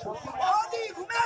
Rodrigo, meu!